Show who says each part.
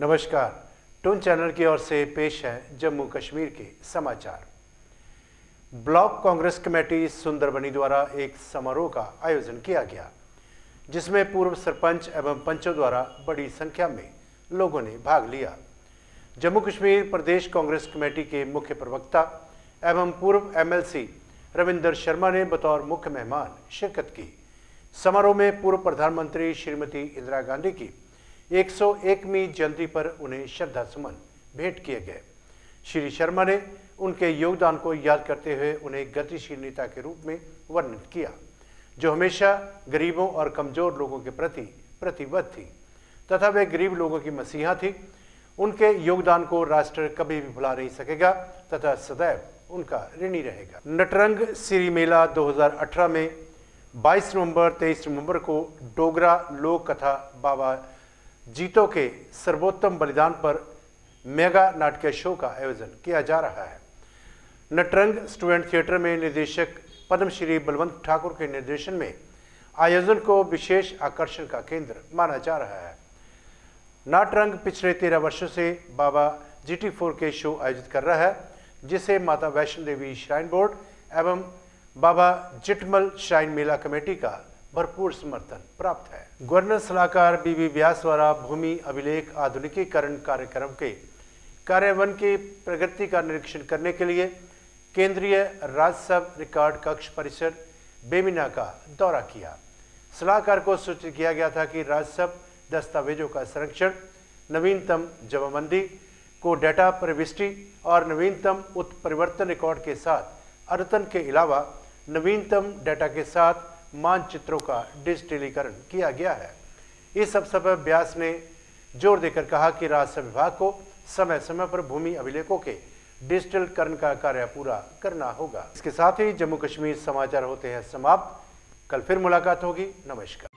Speaker 1: नमस्कार। Twin channel की ओर से पेश है जम्मू कश्मीर के समाचार। ब्लॉक कांग्रेस कमेटी सुंदरबनी द्वारा एक समारोह का आयोजन किया गया, जिसमें पूर्व सरपंच एवं पंचों द्वारा बड़ी संख्या में लोगों ने भाग लिया। जम्मू कश्मीर प्रदेश कांग्रेस कमेटी के मुख्य प्रवक्ता एवं पूर्व एमएलसी रविंदर शर्मा ने बतौर मुख्य मेहमान शिरकत की। समारोह में पूर्व प्रधानमंत्री श्रीमती इंदिरा गांधी की 101वीं जयंती पर उन्हें श्रद्धा सुमन भेंट किए गए। श्री शर्मा ने उनके योगदान को याद करते हुए उन्हें गतिशील नेता के रूप में वर्णित किया, जो हमेशा गरीबों और कमज़ोर लोगों के प्रति प्रतिबद्ध थी, तथा वे गरीब लोगों की मसीहा थी। उनके योगदान को राष्ट्र कभी भी भुला नहीं सकेगा, तथा सदैव उनका ऋणी रहेगा। नटरंग सिरी मेला 2018 में 22 नवंबर 23 नवंबर को डोगरा लोक कथा बाबा जीतों के सर्वोत्तम बलिदान पर मेगा नाट्य शो का आयोजन किया जा रहा है। नटरंग स्टूडेंट थिएटर में निदेशक पद्मश्री बलवंत ठाकुर के निर्देशन में आयोजन को विशेष आकर्षण का केंद्र माना जा रहा है। नाटरंग पिछले तेरह वर्षों से बाबा जीटी फोर के शो आयोजित कर रहा है, जिसे माता वैष्णो देवी श्राइन बोर्ड एवं बाबा जिटमल श्राइन मेला कमेटी का भरपूर समर्थन प्राप्त है। गवर्नर सलाहकार बीबी व्यास द्वारा भूमि अभिलेख आधुनिकीकरण कार्यक्रम के कार्यान्वयन की प्रगति का निरीक्षण करने के लिए केंद्रीय राज्यसभा रिकॉर्ड कक्ष परिसर बेमिना का दौरा किया। सलाहकार को सूचित किया गया था कि राज्यसभा दस्तावेजों का संरक्षण, नवीनतम जमाबंदी, को डेटा प्रविष्टि और नवीनतम उत्परिवर्तन रिकॉर्ड के साथ, अद्यतन के अलावा नवीनतम डेटा के साथ मानचित्रों का डिजिटलीकरण किया गया है। इस अवसर पर ब्यास ने ज़ोर देकर कहा कि राजस्व विभाग को समय समय पर भूमि अभिलेखों के डिजिटलकरण का कार्य पूरा करना होगा। इसके साथ ही जम्मू कश्मीर समाचार होते हैं समाप्त। कल फिर मुलाकात होगी। नमस्कार।